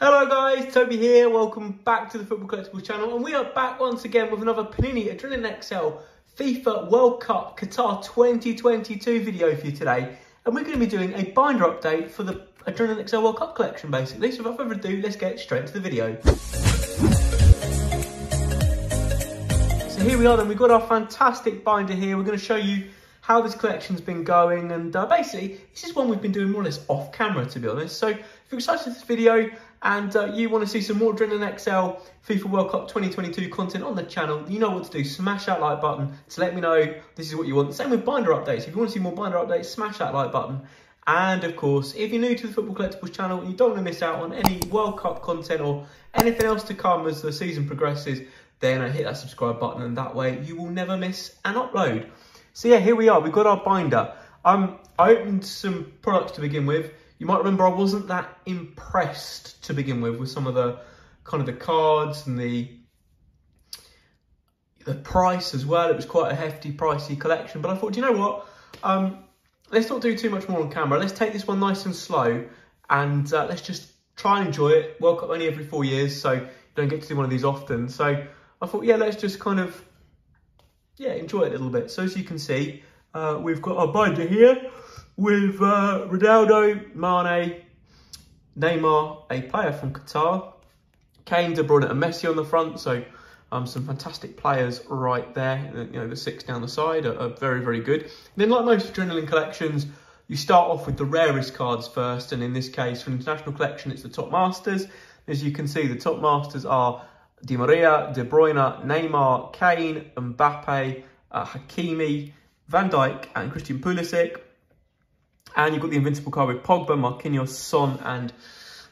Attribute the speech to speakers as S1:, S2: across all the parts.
S1: Hello guys, Toby here. Welcome back to the Football Collectibles channel. And we are back once again with another Panini Adrenalyn XL FIFA World Cup Qatar 2022 video for you today. And we're going to be doing a binder update for the Adrenalyn XL World Cup collection basically. So without further ado, let's get straight to the video. So here we are then, we've got our fantastic binder here. We're going to show you how this collection's been going and uh, basically this is one we've been doing more or less off camera to be honest. So if you're excited for this video and uh, you want to see some more Adrenalyn XL FIFA World Cup 2022 content on the channel, you know what to do. Smash that like button to let me know this is what you want. Same with binder updates. If you want to see more binder updates, smash that like button. And of course, if you're new to the Football Collectibles channel and you don't want to miss out on any World Cup content or anything else to come as the season progresses, then uh, hit that subscribe button and that way you will never miss an upload. So yeah, here we are. We've got our binder. Um, I opened some products to begin with. You might remember I wasn't that impressed to begin with with some of the kind of the cards and the the price as well. It was quite a hefty, pricey collection. But I thought, you know what? Um, let's not do too much more on camera. Let's take this one nice and slow and uh, let's just try and enjoy it. World Cup only every four years, so you don't get to do one of these often. So I thought, yeah, let's just kind of yeah, enjoy it a little bit. So as you can see, uh, we've got our binder here with uh, Ronaldo, Mane, Neymar, a player from Qatar, Kane, De Bruyne and Messi on the front. So um, some fantastic players right there. You know, the six down the side are, are very, very good. And then like most Adrenalyn collections, you start off with the rarest cards first. And in this case, for the international collection, it's the top masters. As you can see, the top masters are Di Maria, De Bruyne, Neymar, Kane, Mbappe, uh, Hakimi, Van Dijk and Christian Pulisic. And you've got the invincible card with Pogba, Marquinhos, Son and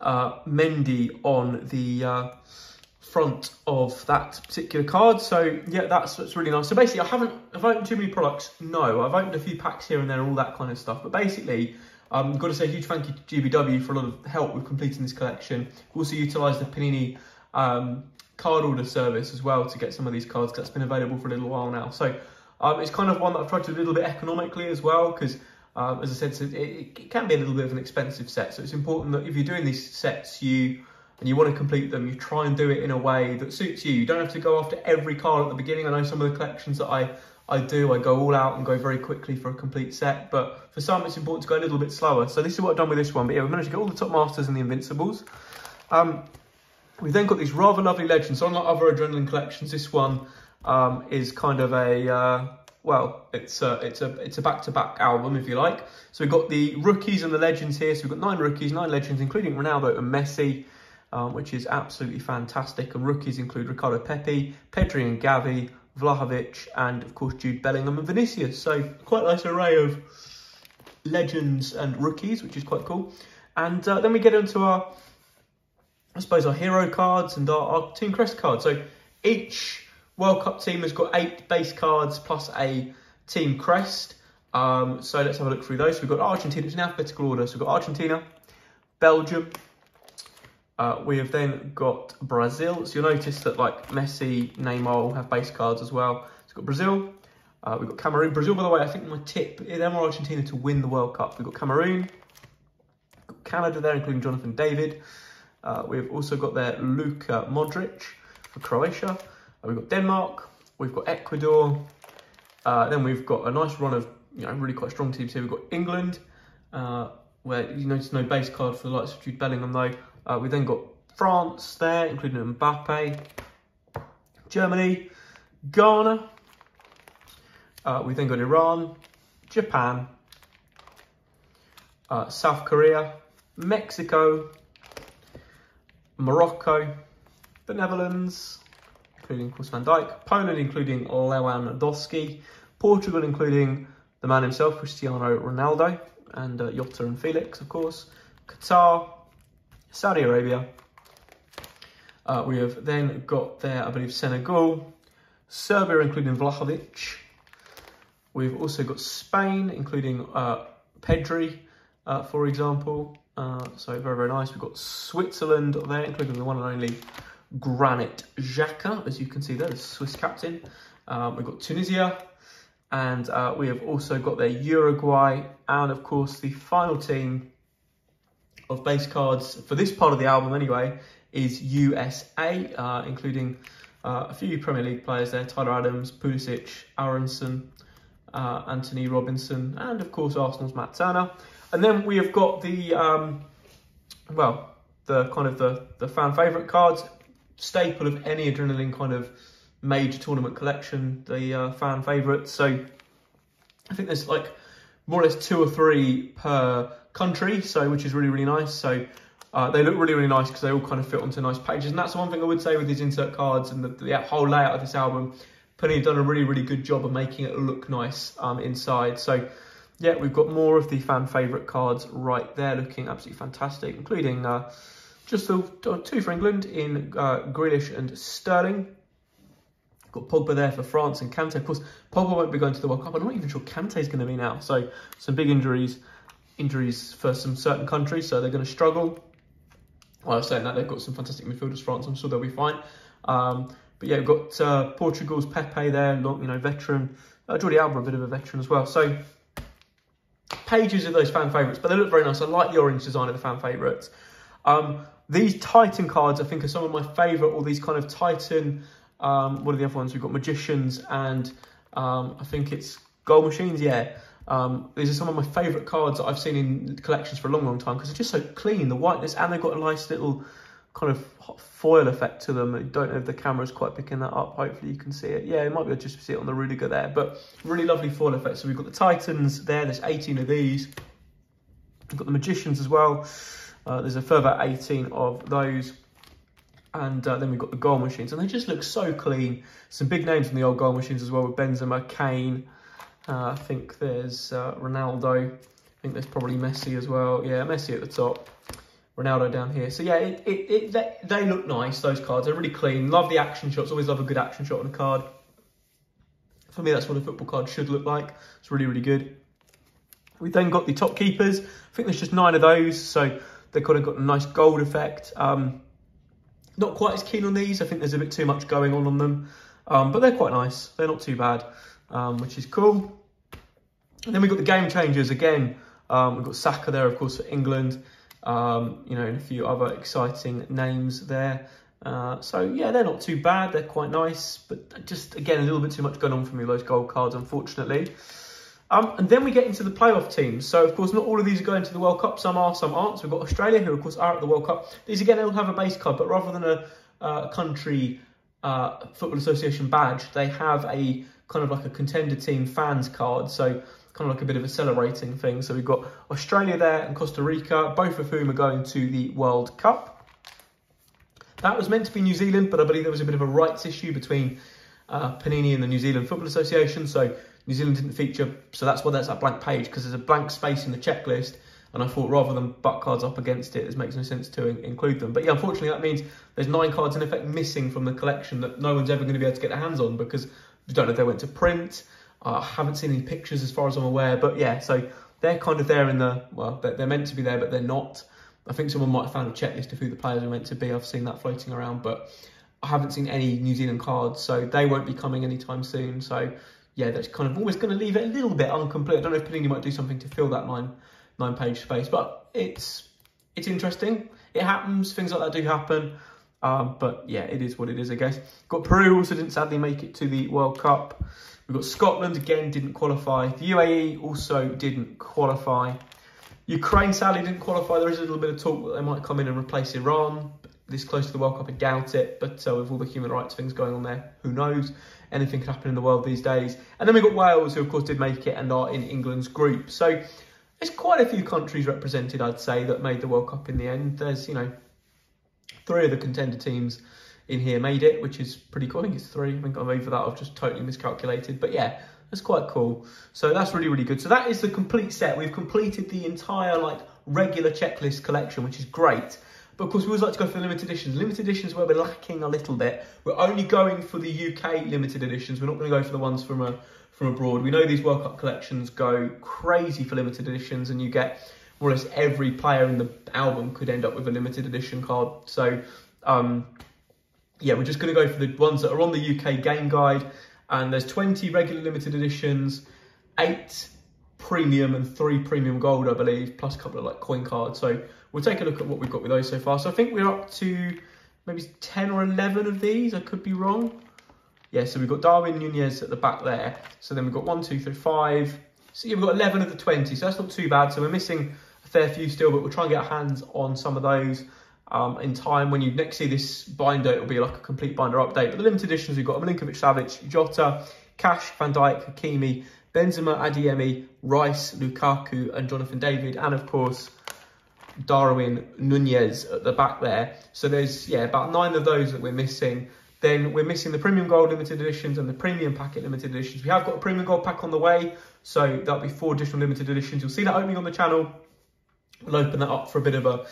S1: uh, Mendy on the uh, front of that particular card. So yeah, that's, that's really nice. So basically I haven't, I've opened too many products? No, I've opened a few packs here and there all that kind of stuff. But basically, um, I've got to say a huge thank you to GBW for a lot of help with completing this collection. Also utilised the Panini um, card order service as well to get some of these cards that's been available for a little while now. So um, it's kind of one that I've tried to do a little bit economically as well because um, as I said, so it, it, can be a little bit of an expensive set. So it's important that if you're doing these sets, you and you want to complete them, you try and do it in a way that suits you. You don't have to go after every card at the beginning. I know some of the collections that I, I do, I go all out and go very quickly for a complete set. But for some, it's important to go a little bit slower. So this is what I've done with this one. But yeah, we managed to get all the top masters and the invincibles. Um, We've then got these rather lovely legends. So unlike other Adrenalyn collections, this one um, is kind of a, uh, well, it's a, it's a it's a back-to-back album, if you like. So we've got the rookies and the legends here. So we've got nine rookies, nine legends, including Ronaldo and Messi, um, which is absolutely fantastic. And rookies include Ricardo Pepi, Pedri and Gavi, Vlahovic, and of course Jude Bellingham and Vinicius. So quite a nice array of legends and rookies, which is quite cool. And uh, then we get into our I suppose, our hero cards and our, our Team Crest cards. So each World Cup team has got eight base cards plus a Team Crest. Um, so let's have a look through those. So we've got Argentina, it's in alphabetical order. So we've got Argentina, Belgium. Uh, we have then got Brazil. So you'll notice that like Messi, Neymar will have base cards as well. So we've got Brazil. Uh, we've got Cameroon. Brazil, by the way, I think my tip, them or Argentina to win the World Cup. We've got Cameroon, got Canada there, including Jonathan David. Uh, we've also got there Luka Modric for Croatia. Uh, we've got Denmark. We've got Ecuador. Uh, then we've got a nice run of you know really quite strong teams here. We've got England, uh, where you notice no base card for the likes of Jude Bellingham though. Uh, we then got France there, including Mbappe. Germany, Ghana. Uh, we then got Iran, Japan, South Korea, Mexico, Morocco, the Netherlands, including, course, Van Dijk, Poland, including Lewandowski, Portugal, including the man himself, Cristiano Ronaldo, and uh, Jota and Felix, of course, Qatar, Saudi Arabia. Uh, we have then got there, I believe, Senegal, Serbia, including Vlahovic. We've also got Spain, including uh, Pedri, uh, for example. Uh, so very, very nice. We've got Switzerland there, including the one and only Granit Xhaka, as you can see there, the Swiss captain. Um, we've got Tunisia, and uh, we have also got their Uruguay, and of course the final team of base cards for this part of the album anyway is USA, uh, including uh, a few Premier League players there, Tyler Adams, Pulisic, Aaronson, uh, Antonee Robinson, and of course Arsenal's Matt Turner. And then we have got the, um, well, the kind of the, the fan favourite cards, staple of any Adrenalyn kind of major tournament collection, the uh, fan favourite. So I think there's like more or less two or three per country, so which is really, really nice. So uh, they look really, really nice because they all kind of fit onto nice pages. And that's the one thing I would say with these insert cards and the, the whole layout of this album. Penny have done a really, really good job of making it look nice um, inside. So yeah, we've got more of the fan favourite cards right there looking absolutely fantastic, including uh, just the two for England in uh, Grealish and Sterling. Got Pogba there for France and Kante. Of course, Pogba won't be going to the World Cup. I'm not even sure Kante is going to be now. So some big injuries, injuries for some certain countries, so they're going to struggle. Well, I was saying that they've got some fantastic midfielders, France. I'm sure they'll be fine. Um, but yeah, we've got uh, Portugal's Pepe there, you know, veteran. Uh, Jordi Alba, a bit of a veteran as well. So pages of those fan favourites, but they look very nice. I like the orange design of the fan favourites. Um, these Titan cards, I think, are some of my favourite, all these kind of Titan um, what are the other ones? We've got Magicians and um, I think it's Goal Machines, yeah. Um, these are some of my favourite cards that I've seen in collections for a long, long time because they're just so clean, the whiteness, and they've got a nice little kind of foil effect to them. I don't know if the camera's quite picking that up. Hopefully you can see it. Yeah, it might be able to just see it on the Rudiger there, but really lovely foil effect. So we've got the Titans there. There's 18 of these. We've got the Magicians as well. Uh, there's a further 18 of those. And uh, then we've got the goal machines, and they just look so clean. Some big names in the old goal machines as well with Benzema, Kane. Uh, I think there's uh, Ronaldo. I think there's probably Messi as well. Yeah, Messi at the top. Ronaldo down here. So yeah, it, it, it they, they, look nice, those cards. They're really clean. Love the action shots. Always love a good action shot on a card. For me, that's what a football card should look like. It's really, really good. We've then got the top keepers. I think there's just nine of those. So they kind of got a nice gold effect. Um, not quite as keen on these. I think there's a bit too much going on on them. Um, but they're quite nice. They're not too bad, um, which is cool. And then we've got the game changers again. Um, we've got Saka there, of course, for England. Um, you know, and a few other exciting names there. Uh, so, yeah, they're not too bad. They're quite nice. But just, again, a little bit too much going on for me, those gold cards, unfortunately. Um, and then we get into the playoff teams. So, of course, not all of these are going to the World Cup. Some are, some aren't. So we've got Australia, who, of course, are at the World Cup. These, again, they'll have a base card, but rather than a uh, country uh, football association badge, they have a kind of like a contender team fans card. So kind of like a bit of a celebrating thing. So we've got Australia there and Costa Rica, both of whom are going to the World Cup. That was meant to be New Zealand, but I believe there was a bit of a rights issue between uh, Panini and the New Zealand Football Association. So New Zealand didn't feature, so that's why there's that blank page, because there's a blank space in the checklist. And I thought rather than butt cards up against it, it makes no sense to include them. But yeah, unfortunately, that means there's nine cards in effect missing from the collection that no one's ever going to be able to get their hands on because we don't know if they went to print. Uh, I haven't seen any pictures as far as I'm aware. But yeah, so they're kind of there in the, well, they're, they're meant to be there, but they're not. I think someone might have found a checklist of who the players are meant to be. I've seen that floating around, but I haven't seen any New Zealand cards, so they won't be coming anytime soon. So yeah, that's kind of always going to leave it a little bit incomplete. I don't know if Panini might do something to fill that nine nine page space, but it's it's interesting. It happens. Things like that do happen. Um, but yeah, it is what it is, I guess. Got Peru also didn't sadly make it to the World Cup. We've got Scotland again didn't qualify. The UAE also didn't qualify. Ukraine sadly didn't qualify. There is a little bit of talk that they might come in and replace Iran. This close to the World Cup, I doubt it. But uh, with all the human rights things going on there, who knows? anything can happen in the world these days. And then we've got Wales, who of course did make it and are in England's group. So there's quite a few countries represented, I'd say, that made the World Cup in the end. There's, you know, three of the contender teams in here made it, which is pretty cool. I think it's three. I think I'm over that. I've just totally miscalculated. But yeah, that's quite cool. So that's really, really good. So that is the complete set. We've completed the entire like regular checklist collection, which is great. But of course, we always like to go for the limited editions. Limited editions where we're lacking a little bit. We're only going for the UK limited editions. We're not going to go for the ones from a, from abroad. We know these World Cup collections go crazy for limited editions, and you get more or less every player in the album could end up with a limited edition card. So, um, yeah, we're just going to go for the ones that are on the UK game guide. And there's 20 regular limited editions, eight premium and three premium gold, I believe, plus a couple of like coin cards. So we'll take a look at what we've got with those so far. So I think we're up to maybe 10 or 11 of these. I could be wrong. Yeah, so we've got Darwin Nunez at the back there. So then we've got one, two, three, five. So yeah, we've got 11 of the 20. So that's not too bad. So we're missing a fair few still, but we'll try and get our hands on some of those um, in time. When you next see this binder, it'll be like a complete binder update. But the limited editions, we've got Milinkovic Savic, Jota, Cash, Van Dijk, Hakimi, Benzema, Adeyemi, Rice, Lukaku, and Jonathan David. And of course, Darwin Nunez at the back there. So there's, yeah, about nine of those that we're missing. Then we're missing the Premium Gold Limited Editions and the Premium Packet Limited Editions. We have got a Premium Gold pack on the way, so that'll be four additional limited editions. You'll see that opening on the channel. We'll open that up for a bit of a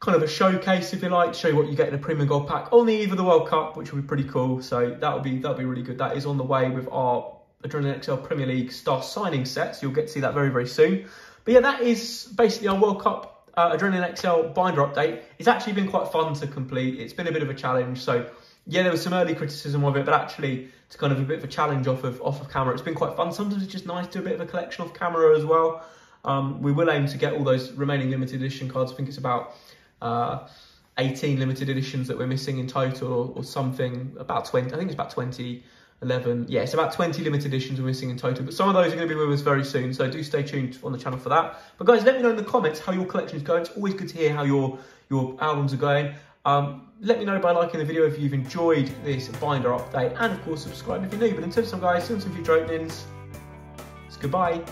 S1: kind of a showcase, if you like, show you what you get in a Premium Gold pack on the eve of the World Cup, which will be pretty cool. So that'll be that'll be really good. That is on the way with our Adrenalyn XL Premier League star signing sets. You'll get to see that very, very soon. But yeah, that is basically our World Cup uh, Adrenalyn XL binder update. It's actually been quite fun to complete. It's been a bit of a challenge, so yeah, there was some early criticism of it, but actually it's kind of a bit of a challenge off of off of camera. It's been quite fun. Sometimes it's just nice to do a bit of a collection off camera as well. Um, we will aim to get all those remaining limited edition cards. I think it's about uh, 18 limited editions that we're missing in total, or, or, something. About 20. I think it's about 20. 11, yeah, it's about 20 limited editions we're missing in total, but some of those are going to be with us very soon, so do stay tuned on the channel for that. But guys, let me know in the comments how your collection is going. It's always good to hear how your, your albums are going. Um, let me know by liking the video if you've enjoyed this binder update, and of course subscribe if you're new. But until some guys, see you on some future openings. It's goodbye.